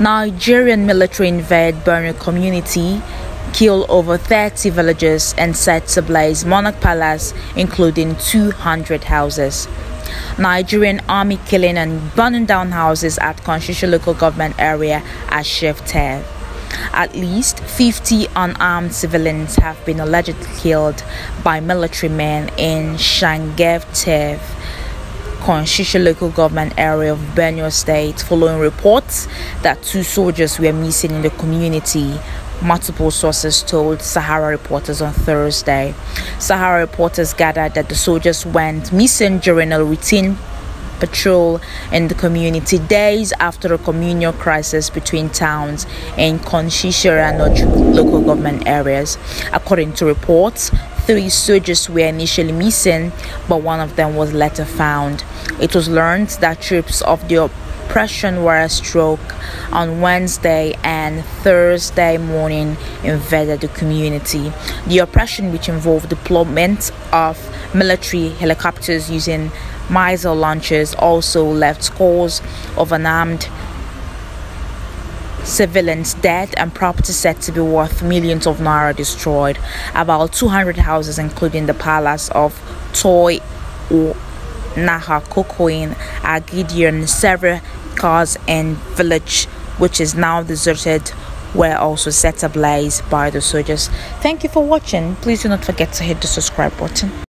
Nigerian military invade Borno community, kill over 30 villagers and set ablaze Monarch Palace, including 200 houses. Nigerian army killing and burning down houses at Konshisha local government area at Sheftev. At least 50 unarmed civilians have been allegedly killed by military men in Shangev Tiev Konshisha local government area of Benue State following reports that two soldiers were missing in the community. Multiple sources told Sahara reporters on Thursday. Sahara reporters gathered that the soldiers went missing during a routine patrol in the community days after a communal crisis between towns in Konshisha and local government areas. According to reports, three soldiers were initially missing, but one of them was later found. It was learned that troops of the Operation Whirl-Stroke on Wednesday and Thursday morning invaded the community. The oppression, which involved deployment of military helicopters using missile launchers, also left scores of unarmed civilians dead and property said to be worth millions of naira destroyed. About 200 houses, including the palace of Tyoor Unaha Kôkô in, Agidian, several cars and village, which is now deserted, were also set ablaze by the soldiers. Thank you for watching. Please do not forget to hit the subscribe button.